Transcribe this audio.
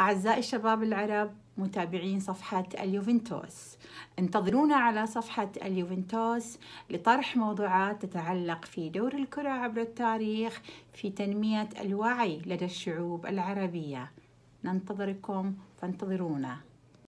أعزائي الشباب العرب متابعين صفحة اليوفنتوس. انتظرونا على صفحة اليوفنتوس لطرح موضوعات تتعلق في دور الكرة عبر التاريخ في تنمية الوعي لدى الشعوب العربية. ننتظركم فانتظرونا.